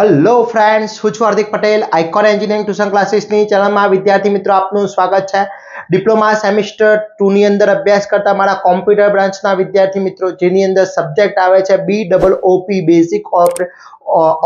Hello friends હું છું Hardik Patel icon engineering tuition ક્લાસીસની ચેનલમાં. વિદ્યાર્થી મિત્રો, આપનું સ્વાગત છે. ડિપ્લોમા સેમિસ્ટર ટુની અંદર અભ્યાસ કરતા મારા કોમ્પ્યુટર બ્રાન્ચના વિદ્યાર્થી મિત્રો, જેની અંદર સબ્જેક્ટ આવે છે B double OP basic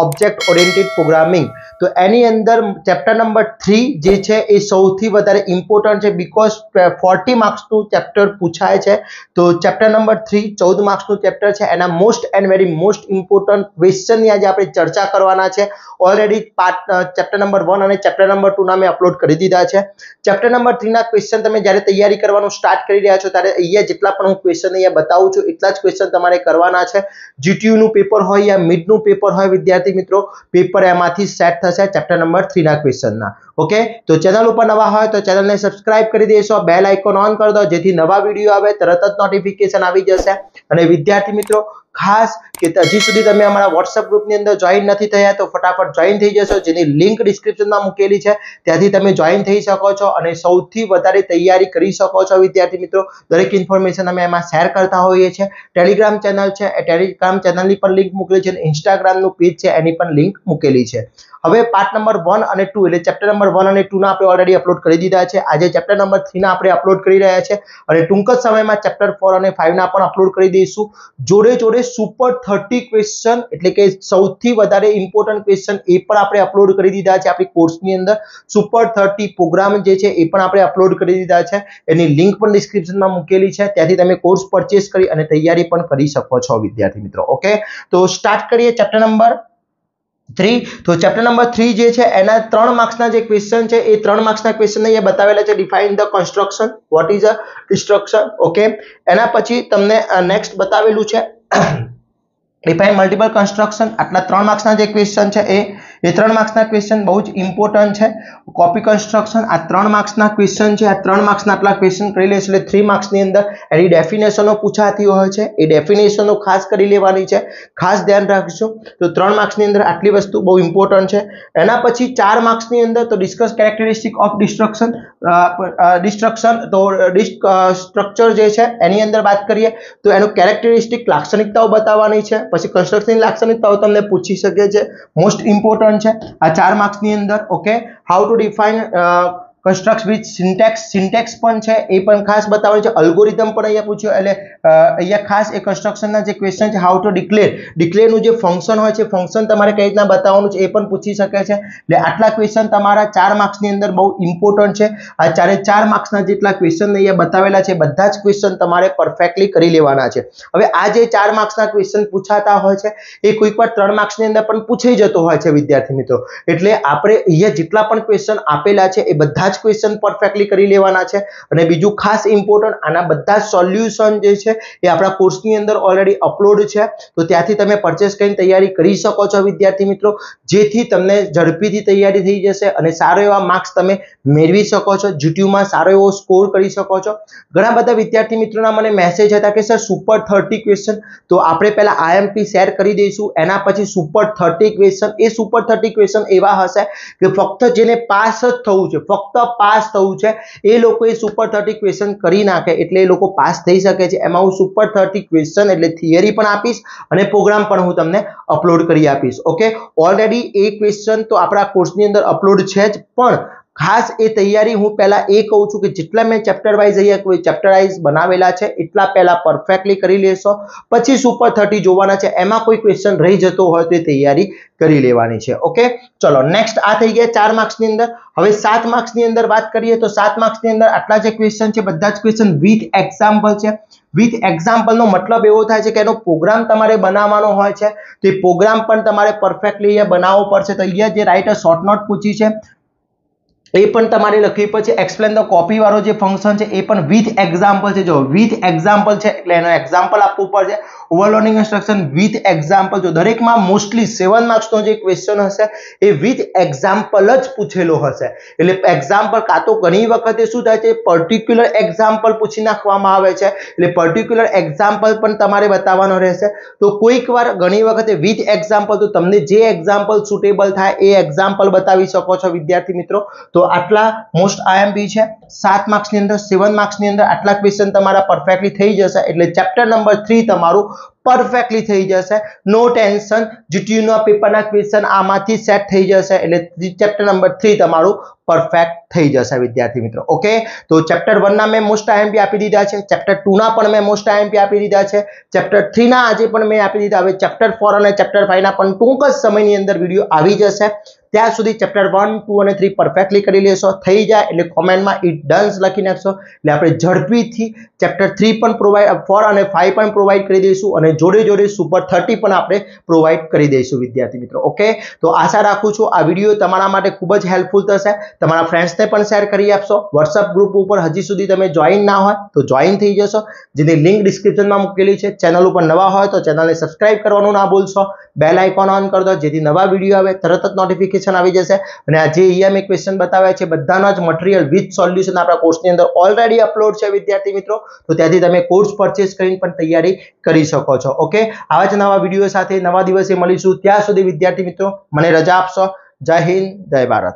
object oriented programming તો એની અંદર ચેપ્ટર નંબર થ્રી જે છે એ સૌથી વધારે ઇમ્પોર્ટન્ટ છે બીકોઝ ફોર્ટી માર્ક્સનું ચેપ્ટર પૂછાય છે. તો ચેપ્ટર નંબર થ્રી ચૌદ માર્ક્સનું ચેપ્ટર છે. એના most and very most important ક્વેશ્ચનની આજે આપણે ચર્ચા કરવાના છે. Already part chapter number one અને ચેપ્ટર નંબર ટુના મેં અપલોડ કરી દીધા છે. ચેપ્ટર નંબર થ્રીના ક્વેશ્ચન તમે જ્યારે તૈયારી કરવાનું સ્ટાર્ટ કરી રહ્યા છો ત્યારે અહીંયા જેટલા પણ હું ક્વેશ્ચન અહીંયા બતાવું છું, એટલા જ ક્વેશ્ચન તમારે કરવાના છે. જીટીયુનું પેપર હોય યા મિડનું પેપર હોય વિદ્યાર્થી મિત્રો પેપર એમાંથી સેટ થશે ચેપ્ટર નંબર થ્રીના ક્વેશ્ચનના ઓકે તો ચેનલ ઉપર નવા હોય તો ચેનલને સબસ્ક્રાઇબ કરી દેશો. બેલ આઇકોન ઓન કરી દો, જેથી નવા વીડિયો આવે, તરત જ નોટિફિકેશન આવી જશે. અને વિદ્યાર્થી મિત્રો ખાસ કે હજી સુધી તમે અમારા વોટ્સઅપ ગ્રુપની અંદર જોઈન નથી થયા તો ફટાફટ જોઈન થઈ જશો, જેની લિંક ડિસ્ક્રિપ્શનમાં મૂકેલી છે. ત્યાંથી તમે જોઈન થઈ શકો છો અને સૌથી વધારે તૈયારી કરી શકો છો, વિદ્યાર્થી મિત્રો. દરેક ઇન્ફોર્મેશન અમે એમાં શેર કરતા હોઈએ છીએ. ટેલિગ્રામ ચેનલ છે, એ ટેલિગ્રામ ચેનલની પણ લિંક મૂકેલી છે અને ઇન્સ્ટાગ્રામનું પેજ છે, એની પણ લિંક મૂકેલી છે. હવે પાર્ટ નંબર વન અને ટુ એટલે ચેપ્ટર નંબર વન અને ટુના આપણે ઓલરેડી અપલોડ કરી દીધા છે. આજે ચેપ્ટર નંબર થ્રીના આપણે અપલોડ કરી રહ્યા છે. અને ટૂંક જ સમયમાં ચેપ્ટર ફોર અને ફાઇવના પણ અપલોડ કરી દઈશું. જોડે જોડે સુપર થર્ટી ક્વેશ્ચન એટલે કે સૌથી વધારે ઇમ્પોર્ટન્ટ ક્વેશ્ચન એ પણ આપણે અપલોડ કરી દીધા છે આપણી કોર્સની અંદર. સુપર થર્ટી પ્રોગ્રામ જે છે એ પણ આપણે અપલોડ કરી દીધા છે. એની લિંક પણ ડિસ્ક્રિપ્શનમાં મૂકેલી છે. ત્યાંથી તમે કોર્સ પરચેસ કરી અને તૈયારી પણ કરી શકો છો, વિદ્યાર્થી મિત્રો. ઓકે તો સ્ટાર્ટ કરીએ ચેપ્ટર નંબર થ્રી તો ચેપ્ટર નંબર થ્રી જે છે, એના ત્રણ માર્ક્સના જે ક્વેશ્ચન છે, એ ત્રણ માર્ક્સના ક્વેશ્ચન અહીંયા બતાવેલા છે. Define the construction what is a destruction okay એના પછી તમને નેક્સ્ટ બતાવેલું છે ડિફાઇન મલ્ટિપલ કન્સ્ટ્રક્શન આટલા ત્રણ માર્ક્સના જે ક્વેશ્ચન છે એ એ ત્રણ માર્ક્સના ક્વેશ્ચન બહુ જ ઇમ્પોર્ટન્ટ છે. કોપી કન્સ્ટ્રક્શન આ ત્રણ માર્ક્સના ક્વેશ્ચન છે. આ ત્રણ માર્ક્સના આટલા ક્વેશ્ચન કરી લેશું એટલે થ્રી માર્ક્સની અંદર એની ડેફિનેશનો પૂછાતી હોય છે. એ ડેફિનેશનો ખાસ કરી લેવાની છે. ખાસ ધ્યાન રાખજો. તો ત્રણ માર્ક્સની અંદર આટલી વસ્તુ બહુ ઇમ્પોર્ટન્ટ છે. એના પછી ચાર માર્ક્સની અંદર તો discuss characteristic of destruction destruction તો સ્ટ્રક્ચર જે છે એની અંદર વાત કરીએ તો એનું કેરેક્ટરિસ્ટિક લાક્ષણિકતાઓ બતાવવાની છે. પછી કન્સ્ટ્રક્શનની લાક્ષણિકતાઓ તમને પૂછી શકે છે મોસ્ટ ઇમ્પોર્ટન્ટ છે. આ ચાર માર્ક્સની અંદર okay how to define construct with syntax syntax પણ છે, એ પણ ખાસ બતાવવાનું છે. અલ્ગોરિધમ પણ અહીંયા પૂછ્યો, એટલે અહીંયા ખાસ એ કન્સ્ટ્રક્શનના જે ક્વેશ્ચન છે હાઉ ટુ ડિક્લેર ડિક્લેરનું જે ફંક્શન હોય છે ફંક્શન તમારે કઈ રીતના બતાવવાનું છે એ પણ પૂછી શકે છે. એટલે આટલા ક્વેશ્ચન તમારા ચાર માર્ક્સની અંદર બહુ ઇમ્પોર્ટન્ટ છે. આ ચારે ચાર માર્ક્સના જેટલા ક્વેશ્ચન અહીંયા બતાવેલા છે, બધા જ ક્વેશ્ચન તમારે પરફેક્ટલી કરી લેવાના છે. હવે આ જે ચાર માર્ક્સના ક્વેશ્ચન પૂછાતા હોય છે, એ કોઈક વાર ત્રણ માર્ક્સની અંદર પણ પૂછાઈ જતો હોય છે, વિદ્યાર્થી મિત્રો. એટલે આપણે અહીંયા જેટલા પણ ક્વેશ્ચન આપેલા છે, એ બધા જ ક્વેશ્ચન પરફેક્ટલી કરી લેવાના છે. અને બીજું ખાસ ઇમ્પોર્ટન્ટ આના બધા સોલ્યુશન જે છે એ આપણા કોર્સની અંદર ઓલરેડી અપલોડ છે. તો ત્યાંથી તમે પરચેસ કરીને તૈયારી કરી શકો છો, વિદ્યાર્થી મિત્રો. જેથી તમને ઝડપીથી તૈયારી થઈ જશે અને સારો એવા માર્ક્સ તમે મેળવી શકો છો જીટીયુમાં સારો એવો સ્કોર કરી શકો છો. ઘણા બધા વિદ્યાર્થી મિત્રોના મને મેસેજ હતા કે સર સુપર થર્ટી ક્વેશ્ચન તો આપણે પહેલાં આઈએમપી શેર કરી દઈશું. એના પછી સુપર થર્ટી ક્વેશ્ચન એ સુપર થર્ટી ક્વેશ્ચન એવા હશે કે ફક્ત જેને પાસ જ થવું છે, ફક્ત પાસ થવું છે. એ લોકો એ સુપર થર્ટી ક્વેશ્ચન કરી નાખે એટલે એ લોકો પાસ થઈ શકે છે. એમાં હું સુપર થર્ટી ક્વેશ્ચન એટલે થિયરી પણ આપીશ અને પ્રોગ્રામ પણ હું તમને અપલોડ કરી આપીશ. ઓકે ઓલરેડી એ ક્વેશ્ચન તો આપણા કોર્સની અંદર અપલોડ છે જ, પણ ખાસ એ તૈયારી હું પહેલા એ કહું છું કે જેટલા મેં ચેપ્ટર વાઇઝ અહીંયા કોઈ ચેપ્ટર વાઇઝ બનાવેલા છે, એટલા પહેલા પરફેક્ટલી કરી લેશો. પછી સુપર થર્ટી જોવાના છે, એમાં કોઈ ક્વેશ્ચન રહી જતો હોય તો એ તૈયારી કરી લેવાની છે ઓકે ચલો નેક્સ્ટ આ થઈ ગયા ચાર માર્ક્સની અંદર. હવે સાત માર્ક્સની અંદર વાત કરીએ તો સાત માર્ક્સની અંદર આટલા જે ક્વેશ્ચન છે, બધા જ ક્વેશ્ચન વિથ એક્ઝામ્પલ છે. વિથ એક્ઝામ્પલનો મતલબ એવો થાય છે કે એનો પ્રોગ્રામ તમારે બનાવવાનો હોય છે. તો એ પ્રોગ્રામ પણ તમારે પરફેક્ટલી અહીંયા બનાવવો પડશે. તો અહીંયા જે રાઇટર શોર્ટ નોટ પૂછી છે એ પણ તમારે લખવી પડશે. એક્સપ્લેન ધ કોપી વાળો જે ફંક્શન છે, એ પણ વિથ એક્ઝામ્પલ છે. જો વિથ એક્ઝામ્પલ છે, એટલે એનો એક્ઝામ્પલ આપવું પડશે. ઓવરલોડિંગ ઇન્સ્ટ્રક્શન વિથ એક્ઝામ્પલ જો દરેકમાં મોસ્ટલી સેવન માર્ક્સનો જે ક્વેશ્ચન હશે, એ વિથ એક્ઝામ્પલ જ પૂછેલો હશે. એટલે એક્ઝામ્પલ કાં તો ઘણી વખતે શું થાય છે પર્ટિક્યુલર એક્ઝામ્પલ પૂછી નાખવામાં આવે છે. એટલે પર્ટિક્યુલર એક્ઝામ્પલ પણ તમારે બતાવવાનો રહેશે. તો કોઈક વાર ઘણી વખતે વિથ એક્ઝામ્પલ તો તમને જે એક્ઝામ્પલ સુટેબલ થાય, એ એક્ઝામ્પલ બતાવી શકો છો, વિદ્યાર્થી મિત્રો. તો આટલા મોસ્ટ આઈએમપી છે. સાત માર્ક્સની અંદર સેવન માર્ક્સની અંદર આટલા ક્વેશ્ચન તમારા પરફેક્ટલી થઈ જશે. એટલે ચેપ્ટર નંબર થ્રી તમારું પરફેક્ટલી થઈ જશે. નો ટેન્શન જીટીયુના પેપરના ક્વેશ્ચન આમાંથી સેટ થઈ જશે. એટલે ચેપ્ટર નંબર થ્રી તમારું પરફેક્ટ થઈ જશે, વિદ્યાર્થી મિત્રો. ઓકે તો ચેપ્ટર વનના મેં મોસ્ટ આઈએમપી આપી દીધા છે. ચેપ્ટર ટુના પણ મેં મોસ્ટ આઈએમપી આપી દીધા છે. ચેપ્ટર થ્રીના આજે પણ મેં આપી દીધા. હવે ચેપ્ટર ફોર અને ચેપ્ટર ફાઈવના પણ ટૂંક જ સમયની અંદર વીડિયો આવી જશે. ત્યાં સુધી ચેપ્ટર વન ટુ અને થ્રી પરફેક્ટલી કરી લેશો. થઈ જાય. એટલે કોમેન્ટમાં ઇટ ડન્સ લખી નાખશો. એટલે આપણે ઝડપીથી ચેપ્ટર થ્રી પણ પ્રોવાઈડ ફોર અને ફાઈવ પણ પ્રોવાઈડ કરી દઈશું અને જોડે જોડે સુપર થર્ટી પણ આપણે પ્રોવાઈડ કરી દઈશું વિદ્યાર્થી મિત્રો ઓકે તો આશા રાખું છું આ વીડિયો તમારા માટે ખૂબ જ હેલ્પફુલ થશે. તમારા ફ્રેન્ડ્સને પણ શેર કરી આપશો. વોટ્સઅપ ગ્રુપ ઉપર હજી સુધી તમે જોઈન ના હોય તો જોઈન થઈ જશો. જેની લિંક ડિસ્ક્રિપ્શનમાં મૂકેલી છે. ચેનલ ઉપર નવા હોય તો ચેનલને સબસ્ક્રાઇબ કરવાનું ના ભૂલશો. બેલ આઇકોન ઓન કરી દો. જેથી નવા વીડિયો આવે, તરત જ નોટિફિકેશન નોટિફિકેશન આવી જશે. અને આ જે અહીંયા મેં ક્વેશ્ચન બતાવ્યા છે, બધાના જ મટીરિયલ વિથ સોલ્યુશન આપણા કોર્સની અંદર ઓલરેડી અપલોડ છે વિદ્યાર્થી મિત્રો. તો ત્યાંથી તમે કોર્સ પરચેસ કરીને પણ તૈયારી કરી શકો છો. ઓકે આવા જ નવા વીડિયો સાથે નવા દિવસે મળીશું. ત્યાં સુધી વિદ્યાર્થી મિત્રો, મને રજા આપશો. જય હિન્દ, જય ભારત.